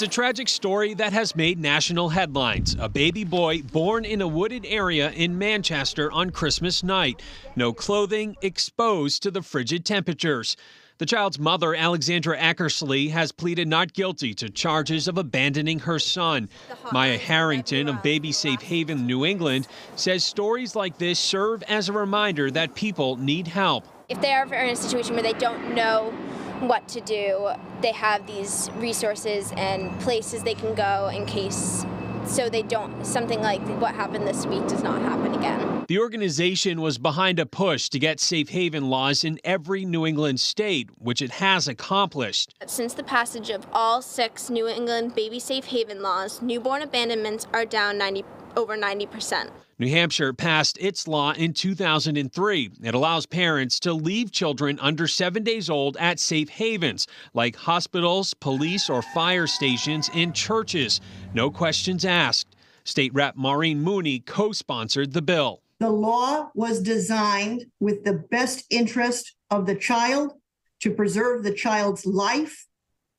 It's a tragic story that has made national headlines. A baby boy born in a wooded area in Manchester on Christmas night. No clothing, exposed to the frigid temperatures. The child's mother, Alexandra Eckersley, has pleaded not guilty to charges of abandoning her son. Maya Harrington of Baby Safe Haven, New England, says stories like this serve as a reminder that people need help. If they are in a situation where they don't know what to do. They have these resources and places they can go in case so they don't something like what happened this week does not happen again. The organization was behind a push to get safe haven laws in every New England state, which it has accomplished. Since the passage of all six New England baby safe haven laws, newborn abandonments are down 90 over 90%. New Hampshire passed its law in 2003. It allows parents to leave children under seven days old at safe havens like hospitals, police, or fire stations and churches. No questions asked. State Rep Maureen Mooney co sponsored the bill. The law was designed with the best interest of the child to preserve the child's life,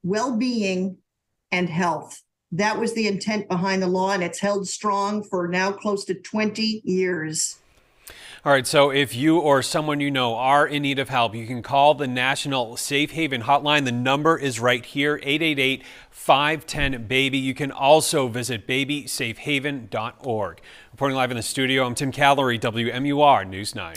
well being, and health. That was the intent behind the law, and it's held strong for now close to 20 years. All right, so if you or someone you know are in need of help, you can call the National Safe Haven Hotline. The number is right here 888 510 BABY. You can also visit babysafehaven.org. Reporting live in the studio, I'm Tim Callery, WMUR News 9.